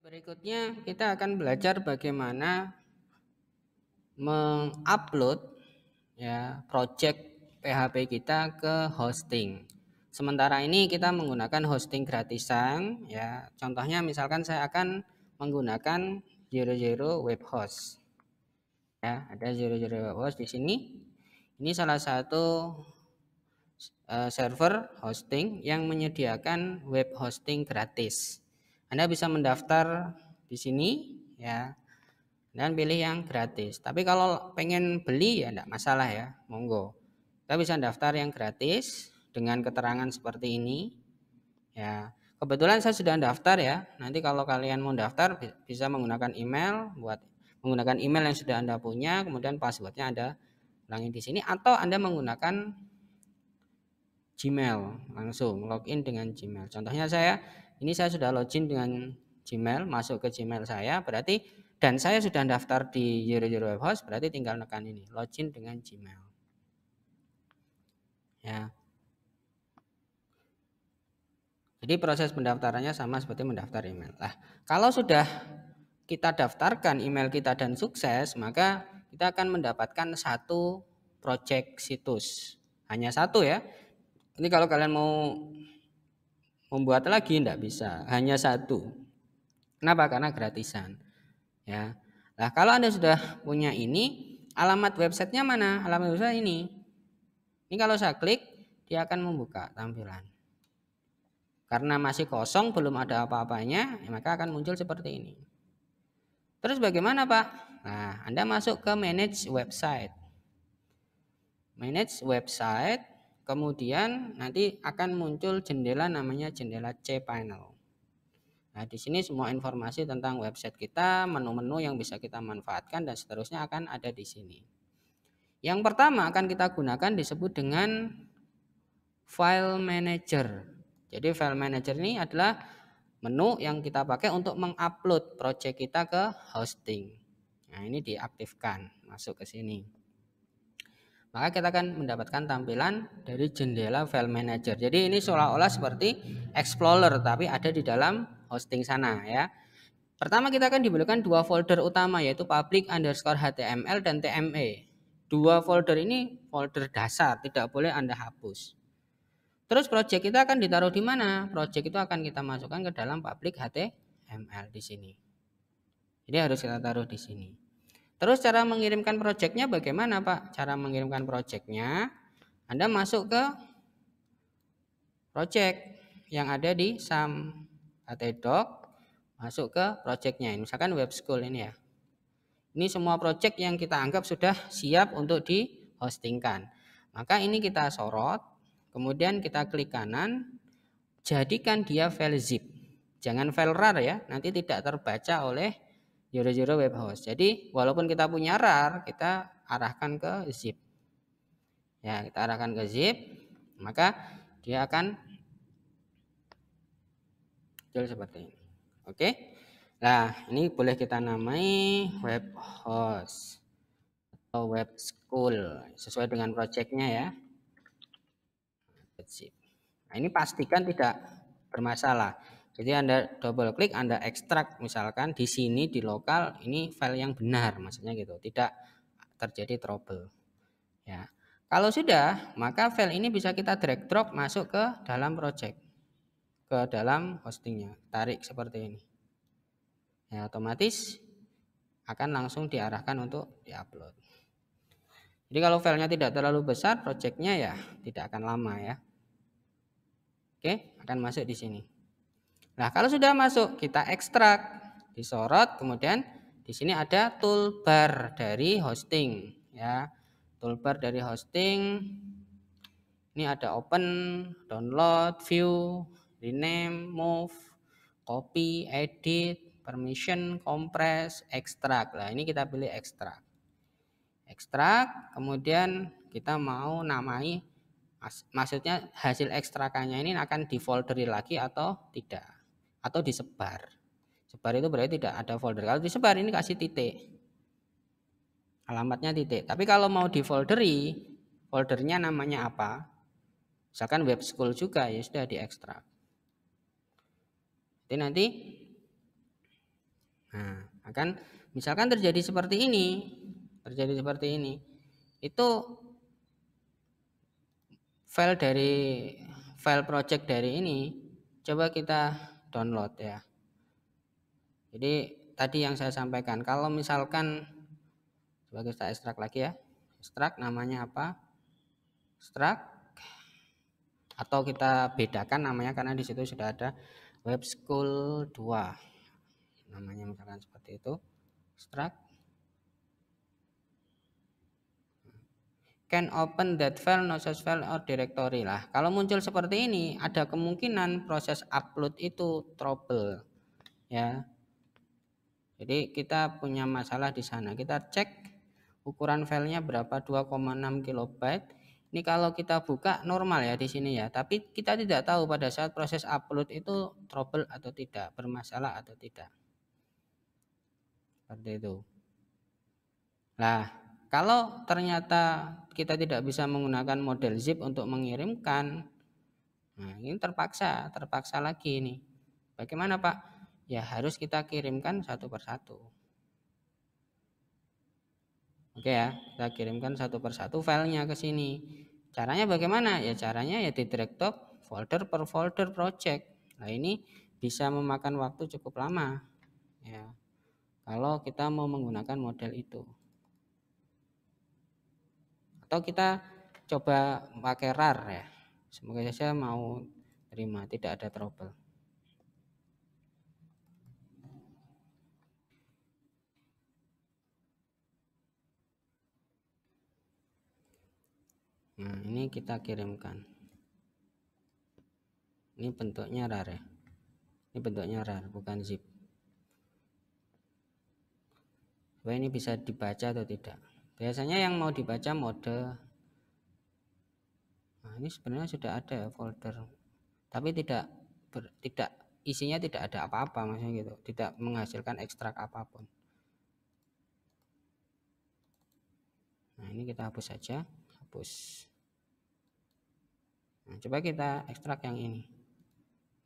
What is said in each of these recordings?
Berikutnya kita akan belajar bagaimana mengupload ya project PHP kita ke hosting. Sementara ini kita menggunakan hosting gratisan ya. Contohnya misalkan saya akan menggunakan 00 web host. Ya, ada 00 web host di sini. Ini salah satu uh, server hosting yang menyediakan web hosting gratis. Anda bisa mendaftar di sini ya dan pilih yang gratis. Tapi kalau pengen beli ya tidak masalah ya, monggo. Kita bisa daftar yang gratis dengan keterangan seperti ini. Ya, kebetulan saya sudah daftar ya. Nanti kalau kalian mau daftar bisa menggunakan email buat menggunakan email yang sudah Anda punya, kemudian passwordnya ada ulangi di sini atau Anda menggunakan Gmail langsung login dengan Gmail. Contohnya saya ini saya sudah login dengan Gmail, masuk ke Gmail saya, berarti dan saya sudah daftar di Zero Zero Web Host, berarti tinggal tekan ini, login dengan Gmail. Ya. Jadi proses pendaftarannya sama seperti mendaftar email. Lah, kalau sudah kita daftarkan email kita dan sukses, maka kita akan mendapatkan satu project situs. Hanya satu ya. Ini kalau kalian mau membuat lagi tidak bisa hanya satu. Kenapa? Karena gratisan ya. Nah kalau anda sudah punya ini alamat websitenya mana? Alamat website ini. Ini kalau saya klik dia akan membuka tampilan. Karena masih kosong belum ada apa-apanya ya maka akan muncul seperti ini. Terus bagaimana pak? Nah anda masuk ke manage website. Manage website Kemudian nanti akan muncul jendela namanya jendela C panel. Nah, di sini semua informasi tentang website kita, menu-menu yang bisa kita manfaatkan dan seterusnya akan ada di sini. Yang pertama akan kita gunakan disebut dengan file manager. Jadi file manager ini adalah menu yang kita pakai untuk mengupload project kita ke hosting. Nah, ini diaktifkan, masuk ke sini maka kita akan mendapatkan tampilan dari jendela file manager. Jadi ini seolah-olah seperti Explorer tapi ada di dalam hosting sana ya. Pertama kita akan diberikan dua folder utama yaitu public underscore HTML dan TME. Dua folder ini folder dasar, tidak boleh Anda hapus. Terus project kita akan ditaruh di mana? Project itu akan kita masukkan ke dalam public HTML di sini. Jadi harus kita taruh di sini. Terus cara mengirimkan projectnya bagaimana Pak? Cara mengirimkan projectnya, Anda masuk ke project yang ada di sam doc, masuk ke projectnya. Misalkan web school ini ya. Ini semua project yang kita anggap sudah siap untuk di hostingkan. Maka ini kita sorot, kemudian kita klik kanan, jadikan dia file zip. Jangan file rar ya, nanti tidak terbaca oleh Zero Zero Web Host. Jadi walaupun kita punya RAR, kita arahkan ke zip. Ya, kita arahkan ke zip, maka dia akan muncul seperti ini. Oke. Nah, ini boleh kita namai web host atau web school sesuai dengan projectnya ya. Nah, ini pastikan tidak bermasalah. Jadi Anda double klik, Anda ekstrak misalkan di sini di lokal ini file yang benar maksudnya gitu, tidak terjadi trouble. Ya. Kalau sudah, maka file ini bisa kita drag drop masuk ke dalam project. Ke dalam hostingnya. Tarik seperti ini. Ya, otomatis akan langsung diarahkan untuk diupload. Jadi kalau filenya tidak terlalu besar, projectnya ya tidak akan lama ya. Oke, akan masuk di sini. Nah, kalau sudah masuk kita ekstrak, disorot, kemudian di sini ada toolbar dari hosting ya. Toolbar dari hosting. Ini ada open, download, view, rename, move, copy, edit, permission, compress, extract. Nah, ini kita pilih extract. Extract, kemudian kita mau namai maksudnya hasil ekstrakannya ini akan difolderi lagi atau tidak atau disebar. Sebar itu berarti tidak ada folder. Kalau disebar ini kasih titik. Alamatnya titik. Tapi kalau mau di folderi, foldernya namanya apa? Misalkan web school juga ya sudah diekstrak. Jadi nanti Nah, akan misalkan terjadi seperti ini, terjadi seperti ini, itu file dari file project dari ini coba kita download ya. Jadi tadi yang saya sampaikan, kalau misalkan coba kita ekstrak lagi ya, ekstrak namanya apa? Ekstrak atau kita bedakan namanya karena di situ sudah ada web school 2 namanya misalkan seperti itu extract can open that file no such file or directory lah. Kalau muncul seperti ini ada kemungkinan proses upload itu trouble ya. Jadi kita punya masalah di sana. Kita cek ukuran filenya berapa 2,6 kilobyte. Ini kalau kita buka normal ya di sini ya, tapi kita tidak tahu pada saat proses upload itu trouble atau tidak, bermasalah atau tidak. Seperti itu. Nah, kalau ternyata kita tidak bisa menggunakan model zip untuk mengirimkan, nah ini terpaksa, terpaksa lagi ini. Bagaimana Pak? Ya harus kita kirimkan satu persatu. Oke ya, kita kirimkan satu persatu filenya ke sini. Caranya bagaimana? Ya caranya ya di drag top folder per folder project. Nah ini bisa memakan waktu cukup lama. Ya, kalau kita mau menggunakan model itu. Atau kita coba pakai RAR ya. Semoga saja mau terima, tidak ada trouble. Nah, ini kita kirimkan. Ini bentuknya rar ya. Ini bentuknya rar, bukan zip. Supaya ini bisa dibaca atau tidak. Biasanya yang mau dibaca mode Nah, ini sebenarnya sudah ada ya folder. Tapi tidak ber, tidak isinya tidak ada apa-apa maksudnya gitu. Tidak menghasilkan ekstrak apa pun. Nah, ini kita hapus saja. Hapus. Nah, coba kita ekstrak yang ini.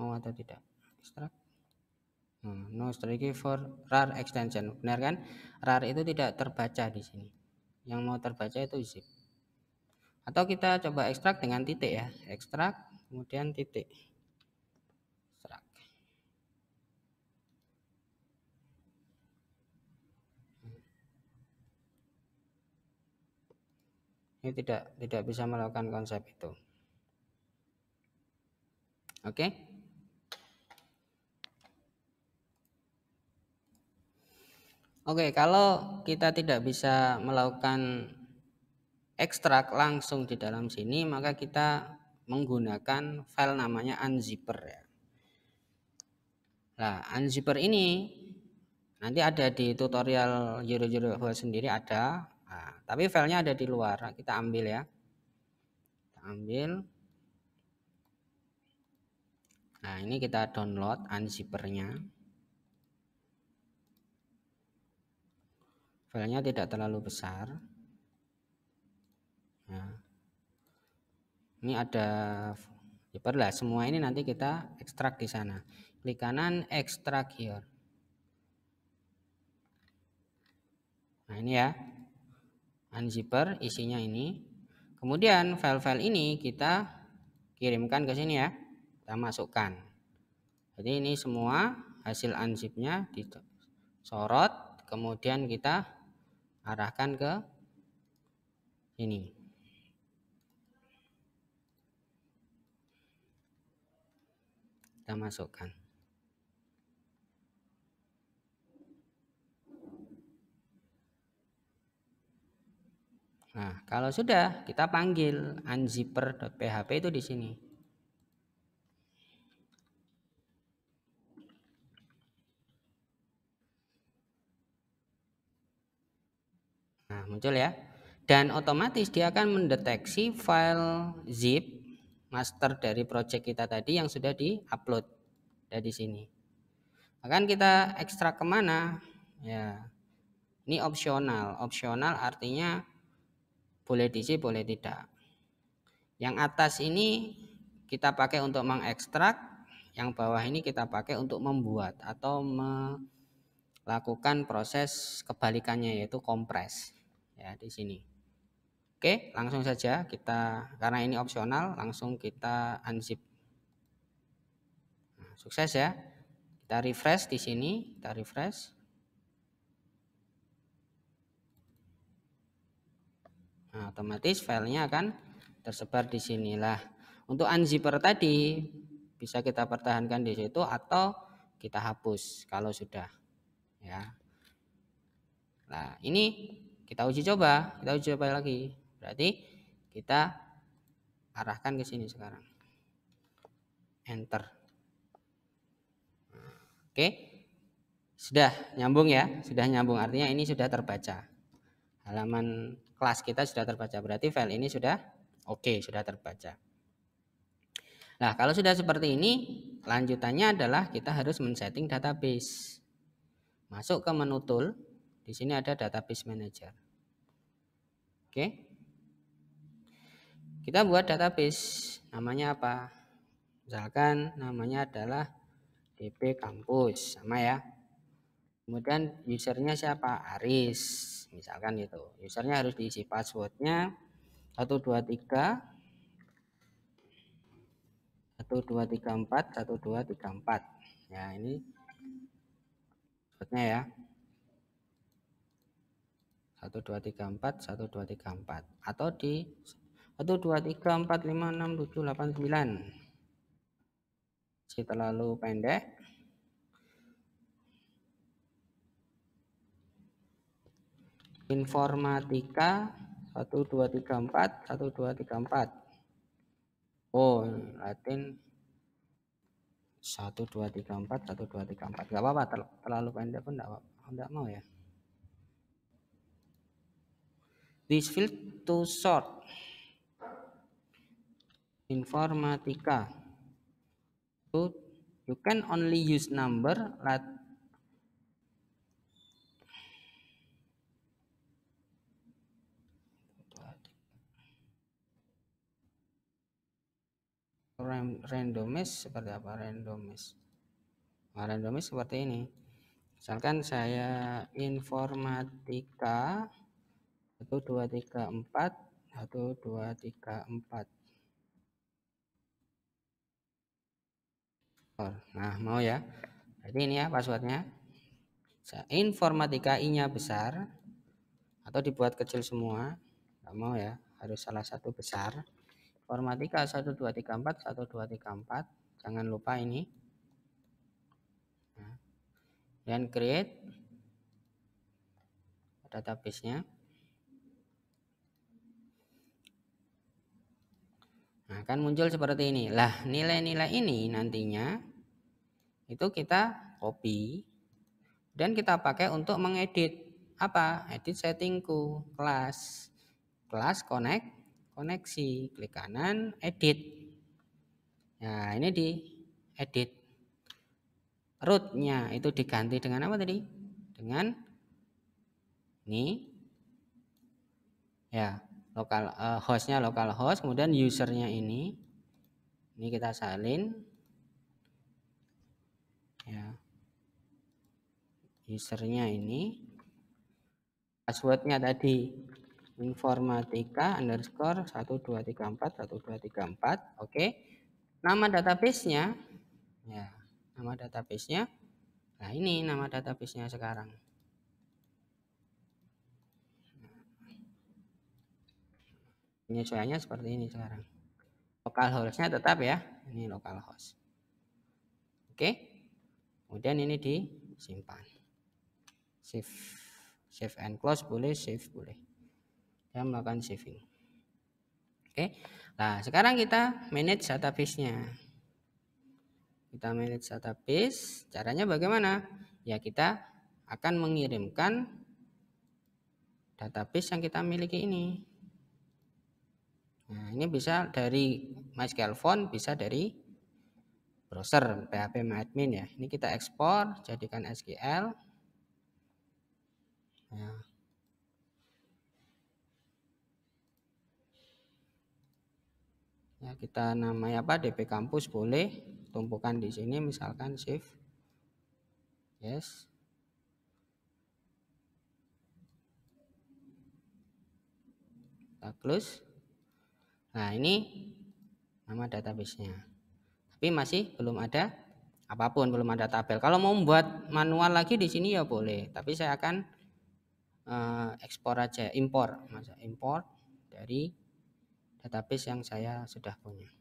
Mau atau tidak? Ekstrak. Hmm, no strike for rar extension. Benar kan? Rar itu tidak terbaca di sini. Yang mau terbaca itu zip. Atau kita coba ekstrak dengan titik ya. Ekstrak kemudian titik. Ekstrak. Ini tidak tidak bisa melakukan konsep itu. Oke. Oke, kalau kita tidak bisa melakukan ekstrak langsung di dalam sini, maka kita menggunakan file namanya unzipper ya. Nah, unzipper ini nanti ada di tutorial Euro Euro sendiri ada, nah, tapi filenya ada di luar. Kita ambil ya. Kita ambil Nah, ini kita download unzippernya. Filenya tidak terlalu besar. Nah, ini ada zipper lah. Semua ini nanti kita ekstrak di sana. Klik kanan, ekstrak here. Nah, ini ya. Unzipper isinya ini. Kemudian file-file ini kita kirimkan ke sini ya kita masukkan jadi ini semua hasil unzipnya disorot kemudian kita arahkan ke ini kita masukkan Nah, kalau sudah kita panggil unzipper.php itu di sini. Muncul ya. Dan otomatis dia akan mendeteksi file zip master dari project kita tadi yang sudah di-upload dari sini. Akan kita ekstrak ke mana? Ya ini opsional. Opsional artinya boleh diisi boleh tidak. Yang atas ini kita pakai untuk mengekstrak yang bawah ini kita pakai untuk membuat atau me, lakukan proses kebalikannya yaitu kompres ya di sini. Oke, langsung saja kita karena ini opsional langsung kita unzip. Nah, sukses ya. Kita refresh di sini, kita refresh. Nah, otomatis filenya akan tersebar di sinilah. Untuk unzipper tadi bisa kita pertahankan di situ atau kita hapus kalau sudah ya. Nah, ini kita uji coba, kita uji coba lagi. Berarti kita arahkan ke sini sekarang. Enter. Oke. Sudah nyambung ya, sudah nyambung. Artinya ini sudah terbaca. Halaman kelas kita sudah terbaca. Berarti file ini sudah oke, sudah terbaca. Nah, kalau sudah seperti ini, lanjutannya adalah kita harus men-setting database. Masuk ke menu tool, di sini ada database manager. Oke. Kita buat database. Namanya apa? Misalkan namanya adalah DP kampus, sama ya. Kemudian usernya siapa? Aris, misalkan itu. Usernya harus diisi passwordnya 123 1234 1234 ya ini passwordnya ya 1234 1234 atau di 123456789 si terlalu pendek. Informatika 1234 1234 oh latin. 1234 1234 gak apa-apa terlalu pendek pun enggak mau ya This field to sort informatika. So you can only use number let randomis seperti apa? Randomis nah, randomis seperti ini. Misalkan saya informatika satu dua tiga empat. Satu dua tiga empat. Nah mau ya? Jadi ini ya passwordnya. Informatika i nya besar atau dibuat kecil semua? Nggak mau ya harus salah satu besar. Informatika 1234 1234 jangan lupa ini. Nah, dan create database-nya Nah, kan muncul seperti ini. Lah, nilai-nilai ini nantinya itu kita copy dan kita pakai untuk mengedit apa? Edit settingku, kelas. Kelas connect, koneksi. Klik kanan, edit. Nah, ini di edit. Rootnya itu diganti dengan apa tadi? Dengan ini ya lokal uh, hostnya lokal host kemudian usernya ini ini kita salin. Ya. Usernya ini. Passwordnya tadi informatika underscore 1234 1234 oke. Nama databasenya ya nama databasenya. Nah ini nama databasenya sekarang penyesuaiannya seperti ini sekarang. Lokal hostnya tetap ya ini lokal host. Oke kemudian ini disimpan. Save save and close boleh save boleh. Dan melakukan saving oke nah sekarang kita manage database nya kita manage database caranya bagaimana? Ya kita akan mengirimkan database yang kita miliki ini Nah, ini bisa dari MySQL font, bisa dari browser PHP MyAdmin ya. Ini kita ekspor, jadikan SQL. Ya. Ya, kita namanya apa DP kampus boleh tumpukan di sini misalkan shift yes kita close nah ini nama databasenya. Tapi masih belum ada apa pun belum ada tabel. Kalau mau membuat manual lagi di sini ya boleh tapi saya akan uh, ekspor aja impor. Masa impor dari database yang saya sudah punya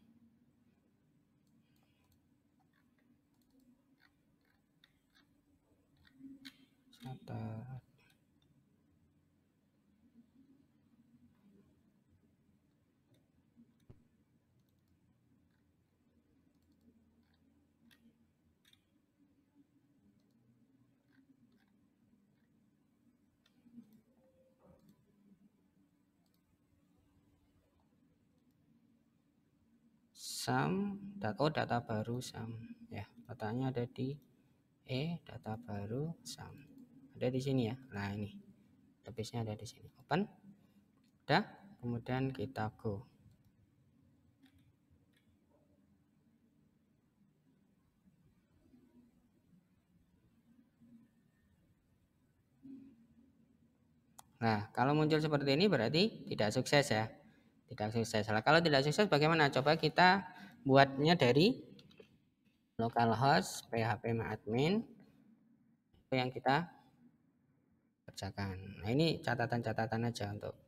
sum data oh data baru sum ya datanya ada di e data baru sum ada di sini ya? Nah ini. Database-nya ada di sini. Open. Udah kemudian kita go. Nah, kalau muncul seperti ini berarti tidak sukses ya tidak sukses. Kalau tidak sukses bagaimana? Coba kita buatnya dari localhost php admin yang kita kerjakan. Nah, ini catatan-catatan aja untuk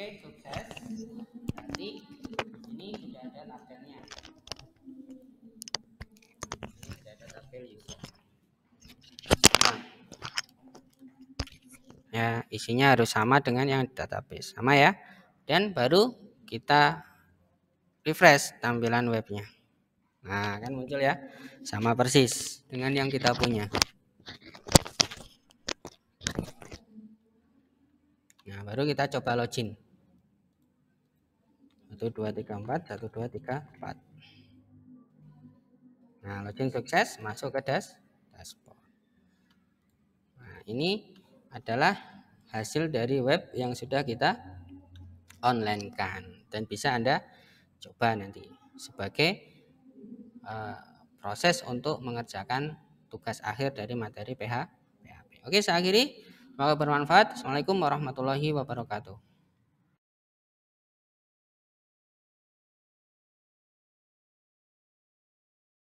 Oke, sukses. Nanti ini sudah ada tabelnya. Ini sudah ada tabel user. Nah. Ya, isinya harus sama dengan yang di database. Sama ya. Dan baru kita refresh tampilan webnya. Nah, kan muncul ya. Sama persis dengan yang kita punya. Nah, baru kita coba login. 1 2 3 4 1 2 3 4 nah login sukses masuk ke dash dashboard nah ini adalah hasil dari web yang sudah kita online kan dan bisa anda coba nanti sebagai uh, proses untuk mengerjakan tugas akhir dari materi PH PHP. Oke, saya akhiri. Semoga bermanfaat. Assalamualaikum warahmatullahi wabarakatuh.